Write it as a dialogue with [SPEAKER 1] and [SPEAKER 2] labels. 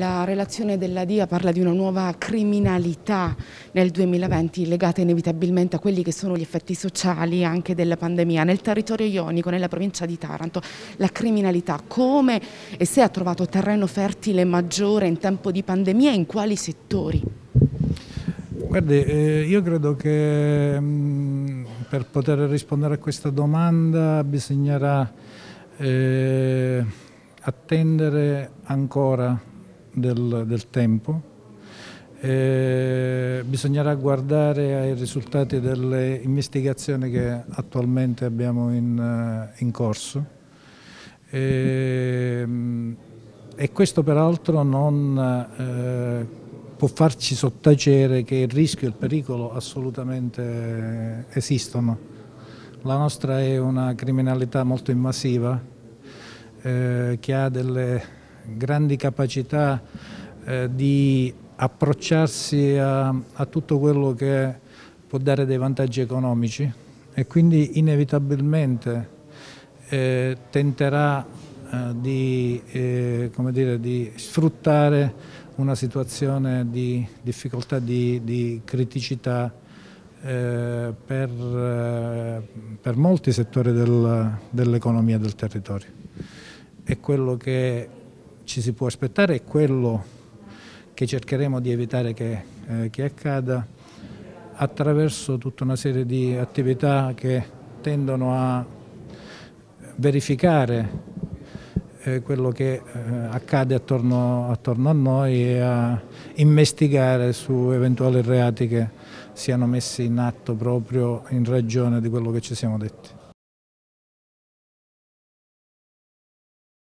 [SPEAKER 1] La relazione della DIA parla di una nuova criminalità nel 2020 legata inevitabilmente a quelli che sono gli effetti sociali anche della pandemia. Nel territorio ionico, nella provincia di Taranto, la criminalità come e se ha trovato terreno fertile maggiore in tempo di pandemia e in quali settori?
[SPEAKER 2] Guardi, eh, io credo che mh, mm, per poter rispondere a questa domanda bisognerà eh, attendere ancora del, del tempo. Eh, bisognerà guardare ai risultati delle investigazioni che attualmente abbiamo in, eh, in corso eh, e questo peraltro non eh, può farci sottacere che il rischio e il pericolo assolutamente esistono. La nostra è una criminalità molto invasiva eh, che ha delle grandi capacità eh, di approcciarsi a, a, tutto quello che può dare dei vantaggi economici e quindi inevitabilmente eh, tenterà eh, di, eh, dire, di, sfruttare una situazione di difficoltà, di, di criticità eh, per, eh, per, molti settori del, dell'economia del territorio. È quello che ci si può aspettare è quello che cercheremo di evitare che, eh, che accada attraverso tutta una serie di attività che tendono a verificare eh, quello che eh, accade attorno, attorno, a noi e a investigare su eventuali reati che siano messi in atto proprio in ragione di quello che ci siamo detti.